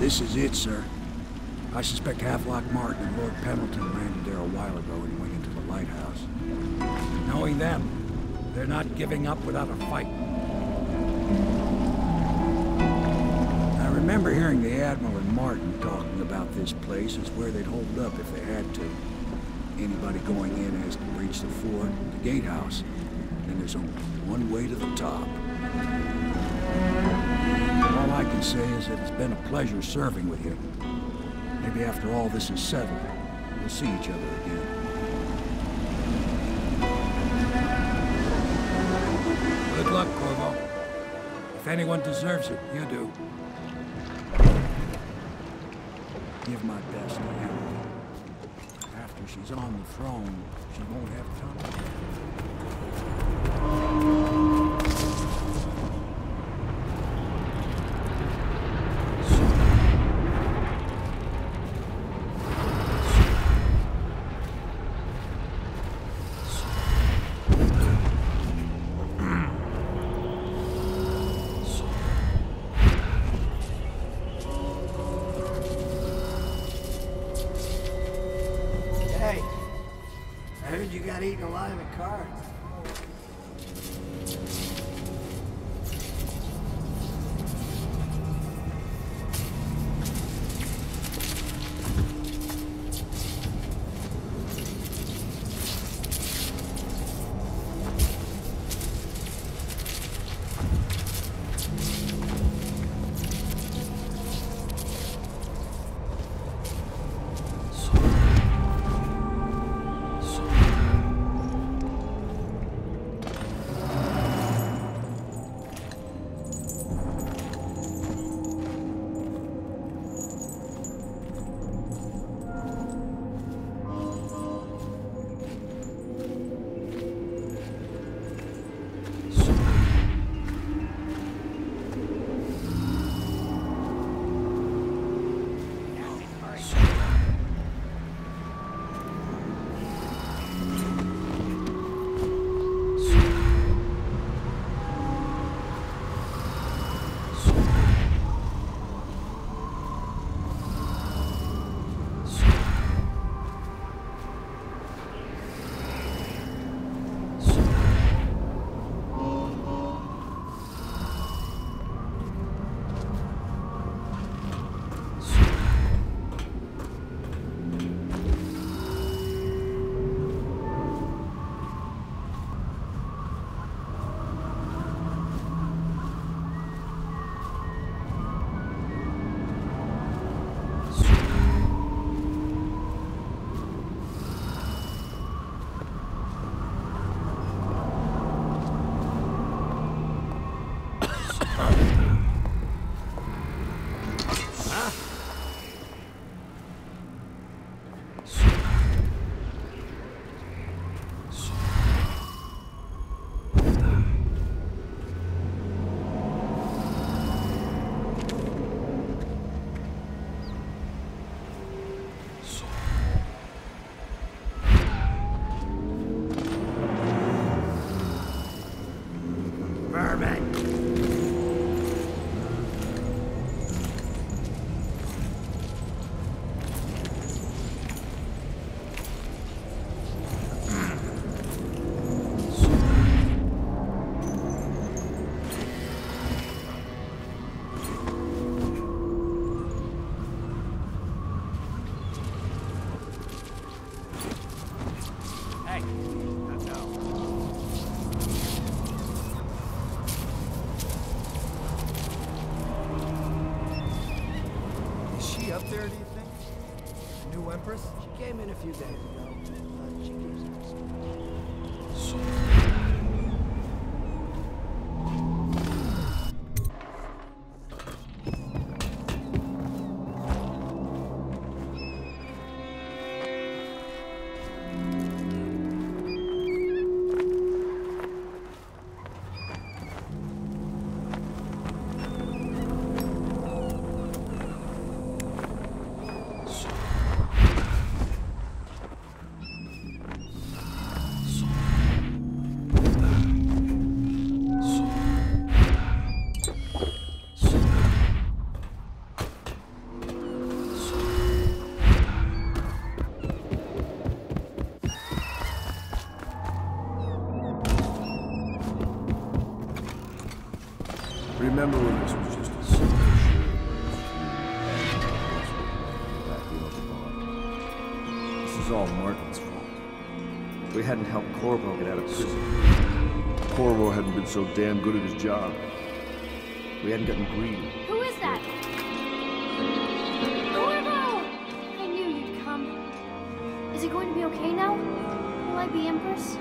This is it, sir. I suspect Havelock Martin and Lord Pendleton landed there a while ago and went into the lighthouse. Knowing them, they're not giving up without a fight. I remember hearing the Admiral and Martin talking about this place as where they'd hold up if they had to. Anybody going in has to reach the fort, the gatehouse. Then there's only one way to the top. All I can say is that it's been a pleasure serving with you. Maybe after all this is settled, we'll see each other again. Good luck, Corvo. If anyone deserves it, you do. Give my best to Emily. After she's on the throne, she won't got eaten alive at cards. There, do you think? The new Empress? She came in a few days ago. Thought she gives us. Remember when this was just a simple This is all Martin's fault. We hadn't helped Corvo get out of prison, Corvo hadn't been so damn good at his job. We hadn't gotten greedy. Who is that? Corvo! I knew you'd come. Is it going to be okay now? Will I be Empress?